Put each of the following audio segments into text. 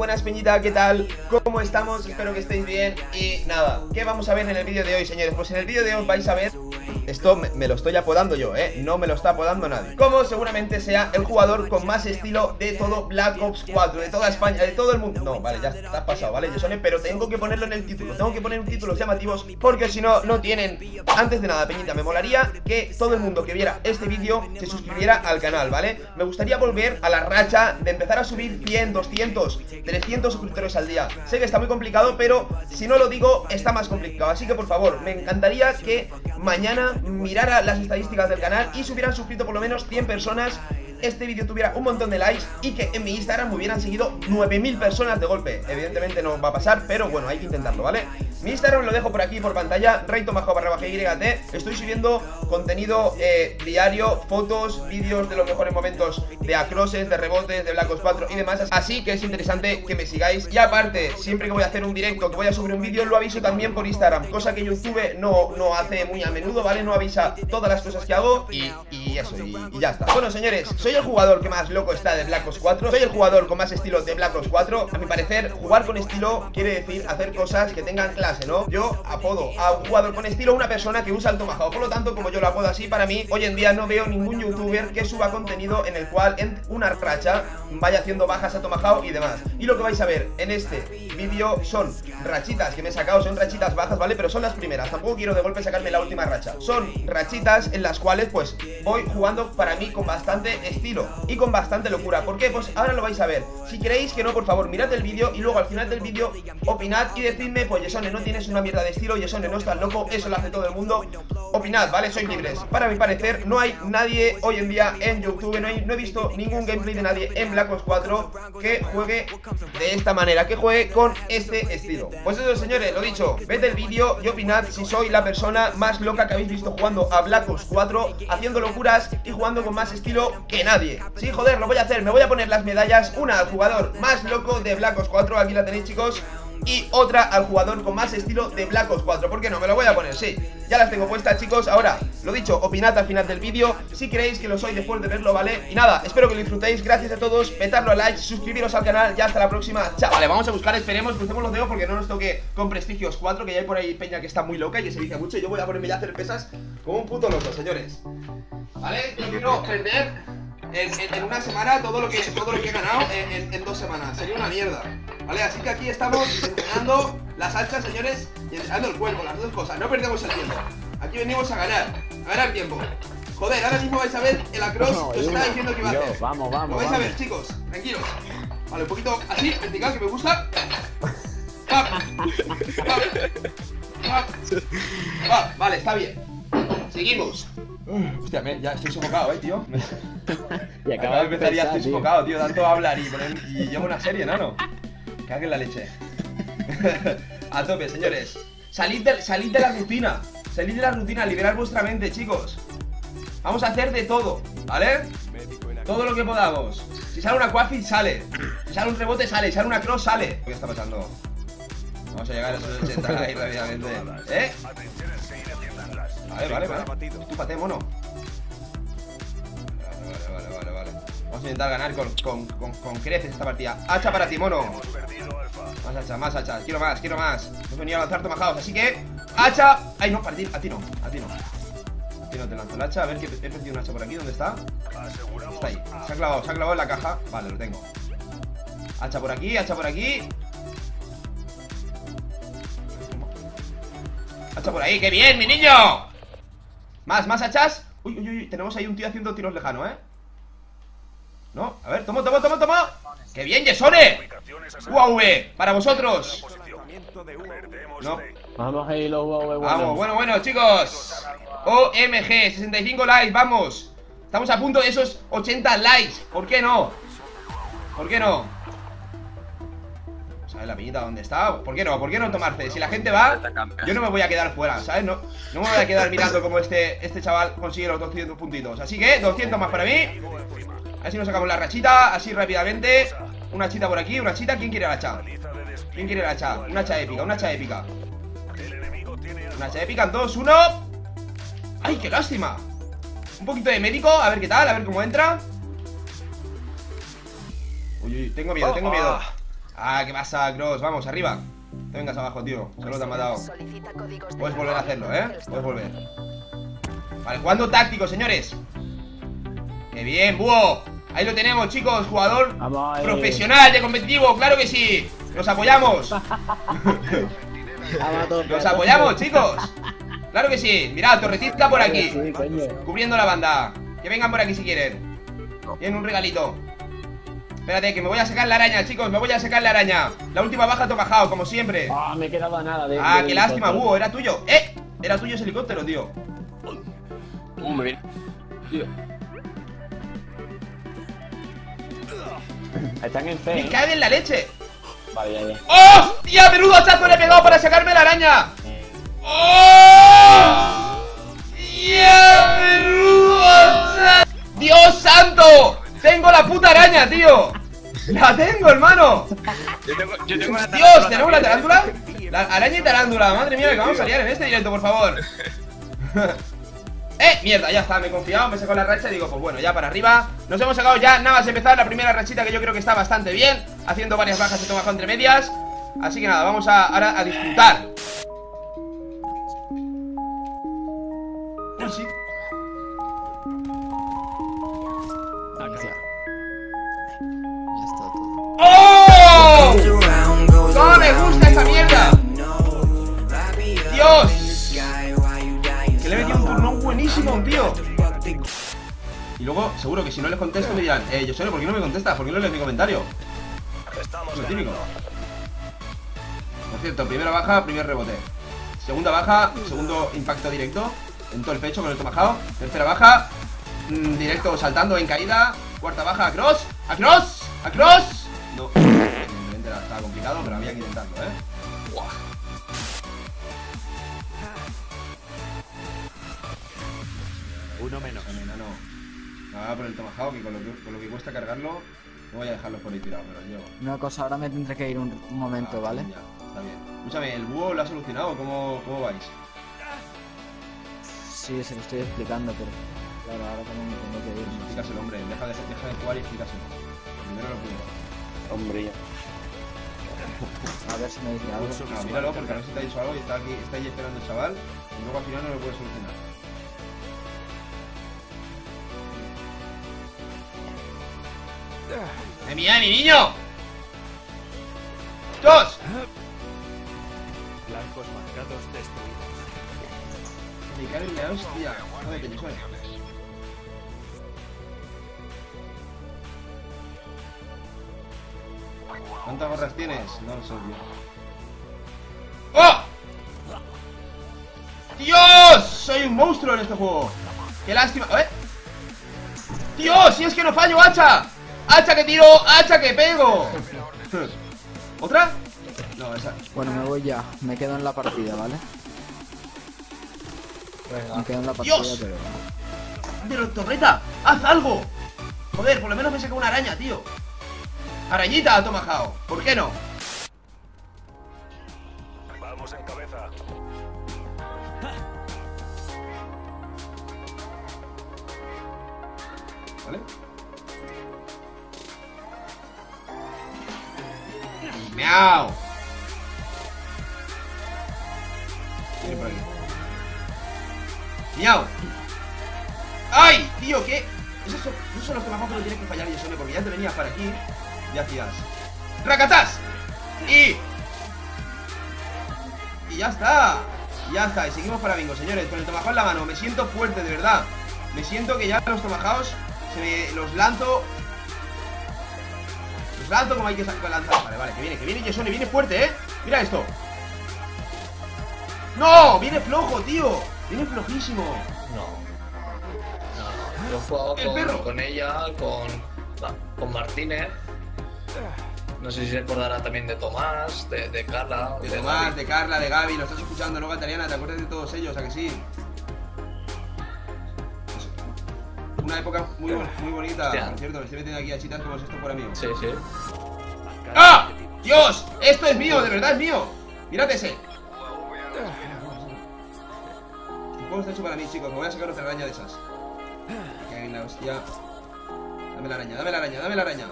buenas Peñita, ¿qué tal? ¿Cómo estamos? Espero que estéis bien Y nada, ¿qué vamos a ver en el vídeo de hoy, señores? Pues en el vídeo de hoy vais a ver esto me, lo estoy apodando yo, ¿eh? No me lo está apodando nadie Como seguramente sea el jugador con más estilo de todo Black Ops 4 De toda España, de todo el mundo No, vale, ya está pasado, ¿vale? Yesone, pero tengo que ponerlo en el título Tengo que poner un título llamativos Porque si no, no tienen Antes de nada, Peñita, me molaría que todo el mundo que viera este vídeo Se suscribiera al canal, ¿vale? Me gustaría volver a la racha de empezar a subir 100, 200, 300 suscriptores al día. Sé que está muy complicado, pero si no lo digo, está más complicado. Así que por favor, me encantaría que mañana mirara las estadísticas del canal y se hubieran suscrito por lo menos 100 personas este vídeo tuviera un montón de likes y que en mi Instagram me hubieran seguido 9000 personas de golpe. Evidentemente no va a pasar, pero bueno, hay que intentarlo, ¿vale? Mi Instagram lo dejo por aquí por pantalla, reito bajo barra baja YT Estoy subiendo contenido eh, diario, fotos, vídeos de los mejores momentos de acroses, de rebotes, de Black Ops 4 y demás. Así que es interesante que me sigáis. Y aparte, siempre que voy a hacer un directo, que voy a subir un vídeo, lo aviso también por Instagram Cosa que YouTube no, no hace muy a menudo, ¿vale? No avisa todas las cosas que hago y, eso, y, y ya está. Bueno, señores, soy el jugador que más loco está de Black Ops 4 Soy el jugador con más estilo de Black Ops 4 A mi parecer, jugar con estilo quiere decir hacer cosas que tengan clase, ¿no? Yo apodo a un jugador con estilo una persona que usa el tomahawk Por lo tanto, como yo lo apodo así, para mí, hoy en día no veo ningún youtuber que suba contenido en el cual en una racha vaya haciendo bajas a tomahawk y demás Y lo que vais a ver en este vídeo son rachitas que me he sacado, son rachitas bajas, ¿vale? Pero son las primeras, tampoco quiero de golpe sacarme la última racha Son rachitas en las cuales pues voy jugando para mí con bastante estilo y con bastante locura ¿Por qué? Pues ahora lo vais a ver Si queréis que no, por favor, mirad el vídeo y luego al final del vídeo opinad y decidme Pues Yesone, no tienes una mierda de estilo, Yesone no estás loco, eso lo hace todo el mundo. Opinad, ¿vale? Sois libres. Para mi parecer, no hay nadie hoy en día en YouTube No, no he visto ningún gameplay de nadie en Black Ops 4 que juegue de esta manera Que juegue con este estilo. Pues eso, señores, lo dicho. Ved el vídeo y opinad si soy la persona más loca que habéis visto jugando a Black Ops 4 Haciendo locuras y jugando con más estilo que nadie. Sí, joder, lo voy a hacer, me voy a poner las medallas. Una al jugador más loco de Black Ops 4 Aquí la tenéis, chicos y otra al jugador con más estilo de Black Ops 4 ¿Por qué no? Me lo voy a poner, sí Ya las tengo puestas, chicos Ahora, lo dicho, opinad al final del vídeo Si creéis que lo soy después de verlo, ¿vale? Y nada, espero que lo disfrutéis Gracias a todos Petadlo a like, suscribiros al canal Y hasta la próxima, chao Vale, vamos a buscar, esperemos, crucemos los dedos Porque no nos toque con prestigios 4 Que ya hay por ahí peña que está muy loca y que se dice mucho Y yo voy a ponerme ya a hacer pesas como un puto loco, señores ¿Vale? No quiero perder en, una semana todo lo que, todo lo que he ganado en, dos semanas. Sería una mierda. ¿Vale? Así que aquí estamos entrenando las hachas, señores, y entrenando el cuerpo, las dos cosas. No perdemos el tiempo. Aquí venimos a ganar, a ganar tiempo. Joder, ahora mismo vais a ver el across que os estaba diciendo que iba a hacer. Vamos, vamos. Lo vais a ver, chicos, tranquilos. Vale, un poquito así, vertical, que me gusta. vale, está bien. Seguimos. hostia, ya estoy sofocado, eh, tío. y acaba de empezar ya estoy sofocado, tío. Tanto hablar y, y llevo una serie, ¿no? Cague en la leche. A tope, señores. Salid de, salid de la rutina. Salid de la rutina, liberar vuestra mente, chicos. Vamos a hacer de todo, ¿vale? Todo lo que podamos. Si sale una quafi, sale. Si sale un rebote, sale. Si sale una cross, sale. ¿Qué está pasando? Vamos a llegar a esos 80 ahí rápidamente. ¿Eh? Vale, vale, vale. Estúpate, mono. Vamos a intentar ganar con, con, con, creces esta partida. Hacha para ti, mono. Más hacha, más hacha. Quiero más, quiero más. Hemos venido a lanzar tomajados, así que. ¡Hacha! Ay, no, para a ti no, a ti no. A ti no te lanzo el hacha. A ver que he perdido un hacha por aquí. ¿Dónde está? Está ahí. Se ha clavado, se ha clavado en la caja. Vale, lo tengo. Hacha por aquí, hacha por aquí. Hacha por ahí, ¡qué bien, mi niño! Más, más hachas Uy, uy, uy, tenemos ahí un tío haciendo tiros lejanos, ¿eh? No, a ver, toma, toma, toma, toma. ¡Qué bien, Yesone! UAV, para vosotros. No. Vamos ahí los UAV Vamos, bueno, bueno, chicos. OMG, 65 likes, vamos. Estamos a punto de esos 80 likes. ¿Por qué no? ¿Por qué no? ¿Sabes la piñita dónde está? ¿Por qué no? ¿Por qué no tomarse? Si la gente va, yo no me voy a quedar fuera, ¿sabes? No, no me voy a quedar mirando cómo este, este chaval consigue los 200 puntitos Así que, 200 más para mí Así nos sacamos la rachita, así rápidamente Una chita por aquí, una chita ¿Quién quiere la hacha? ¿Quién quiere la hacha? Una hacha épica, una hacha épica Una hacha épica, dos, uno ¡Ay, qué lástima! Un poquito de médico, a ver qué tal, a ver cómo entra Uy, uy, tengo miedo, tengo miedo Ah, ¿qué pasa, Cross? Vamos, arriba. Te vengas abajo, tío. Solo te han matado. Puedes volver a hacerlo, ¿eh? Puedes volver. Vale, jugando táctico, señores. ¡Qué bien, búho! Ahí lo tenemos, chicos. Jugador Vamos profesional de competitivo. ¡Claro que sí! ¡Nos apoyamos! ¡Nos apoyamos, chicos! ¡Claro que sí! Mirad, torrecita por aquí. Cubriendo la banda. Que vengan por aquí si quieren. Tienen un regalito. Espérate, que me voy a sacar la araña, chicos. Me voy a sacar la araña. La última baja tomajado, como siempre. Ah, me he quedado a nada de. Ah, qué lástima, búho. Era tuyo. ¡Eh! Era tuyo ese helicóptero, tío. Uh, me viene. Tío. Están en C. ¡Me ¿eh? cae en la leche! Vale, ya, ya. ¡Oh! ¡Tía, menudo hachazo le he pegado para sacarme la araña! ¡Oh! ¡Tía, menudo hachazo! ¡Dios santo! ¡Tengo la puta araña, tío! ¡La tengo, hermano! Yo tengo, yo tengo una ¡Dios! ¿Tenemos la tarántula? La araña y tarántula, madre mía, que vamos a liar en este directo, por favor. ¡Eh! Mierda, ya está, me he confiado, me he sacado la racha y digo, pues bueno, ya para arriba. Nos hemos sacado ya, nada más empezar la primera rachita que yo creo que está bastante bien. Haciendo varias bajas y tomajado entre medias. Así que nada, vamos a, ahora a disfrutar. Me gusta esta mierda! ¡Dios! Que le he metido un turnón buenísimo a un tío. Y luego, seguro que si no les contesto me dirán, eh, yo sé, ¿por qué no me contestas? ¿Por qué no lees mi comentario? Es lo típico. Por cierto, primera baja, primer rebote. Segunda baja, segundo impacto directo en todo el pecho con el tomajado. Tercera baja, mm, directo saltando en caída. Cuarta baja, across, across, across. No, complicado, pero había que intentarlo, ¿eh? Uno menos. Enano. Por el tomahawk y con lo, que, con lo que cuesta cargarlo, no voy a dejarlo por ahí tirado, pero llevo. Una cosa, ahora me tendré que ir un, un momento, Ah, ¿vale? ya, está bien. Escúchame, ¿el búho lo ha solucionado? ¿Cómo, cómo vais? Sí, se lo estoy explicando, pero claro, ahora también me tengo que ir. Explícaselo, hombre. Deja de, deja de jugar y explícaselo. Primero lo primero. Hombre, ya. A ver si me dice algo. No, míralo porque a ver si te ha dicho algo y está aquí, está ahí esperando el chaval y luego al final no lo puede solucionar. ¡Eh, mía, mi niño! ¡Dos! Blancos marcados destruidos. Me cago en la hostia. Joder, que ¿Cuántas barras tienes? No lo sé, tío. ¡Oh! ¡Dios! Soy un monstruo en este juego. ¡Qué lástima! ¿Eh? ¡Dios! ¡Si es que no fallo, hacha! ¡Hacha que tiro! ¡Hacha que pego! ¿Otra? No, esa. Bueno, me voy ya. Me quedo en la partida, ¿vale? Me quedo en la partida, Dios. pero. ¡Pero torreta! ¡Haz algo! Joder, por lo menos me saca una araña, tío. Arañita, Tomahawk. ¿Por qué no? Vamos en cabeza. ¿Vale? ¡Miau! Viene por aquí. ¡Miau! ¡Ay! Tío, ¿qué? Esos son, esos son los que no tienes que fallar, Yesone, porque ya te venías para aquí y hacías... ¡Racatás! Y... Y ya está. Ya está. Y seguimos para bingo, señores. Con el tomahawk en la mano. Me siento fuerte, de verdad. Me siento que ya los tomahaws se me los lanzo. Los lanzo como hay que lanzar. Vale, vale, que viene, que viene Yesone, viene fuerte, ¿eh? Mira esto. ¡No! Viene flojo, tío. Viene flojísimo. No. No. Yo he jugado perro. con, con ella, con, con Martínez. No sé si se acordará también de Tomás, de, de Carla. De de Tomás, Gaby. de Carla, de Gaby, lo estás escuchando, ¿no, Catariana? ¿Te acuerdas de todos ellos? ¿A que sí? Una época muy, muy bonita, Hostia. por cierto, me estoy metiendo aquí a chitas como si esto fuera mío. Sí, sí. ¡Ah! ¡Dios! ¡Esto es mío! ¡De verdad es mío! ¡Mírate ese! El juego está hecho para mí, chicos. Me voy a sacar otra araña de esas. Que la hostia. Dame la araña, dame la araña, dame la araña.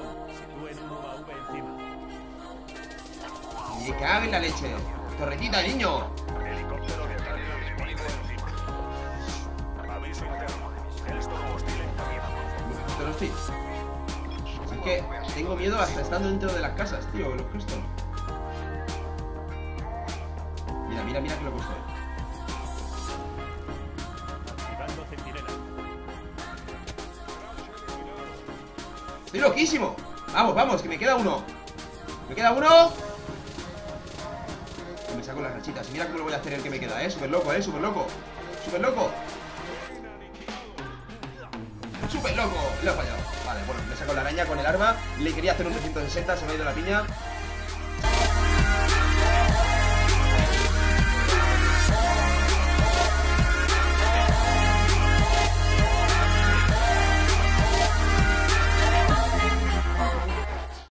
Luego se tuve un UAV encima. Me cago en la leche. Torretita, niño. Helicóptero de radio disponible encima. Aviso interno. Gesto hostil en camino. Pero hostil. Es que tengo miedo hasta estando dentro de las casas, tío, los gestos. Mira, mira, mira que lo he puesto. Eh. ¡Estoy loquísimo! Vamos, vamos, que me queda uno. ¿Me queda uno? Me saco las rachitas. Mira cómo lo voy a hacer el que me queda, eh. Súper loco, eh, súper loco. Súper loco. ¡Súper loco! Lo he fallado. Vale, bueno, me saco la araña con el arma. Le quería hacer un 360, se me ha ido la piña.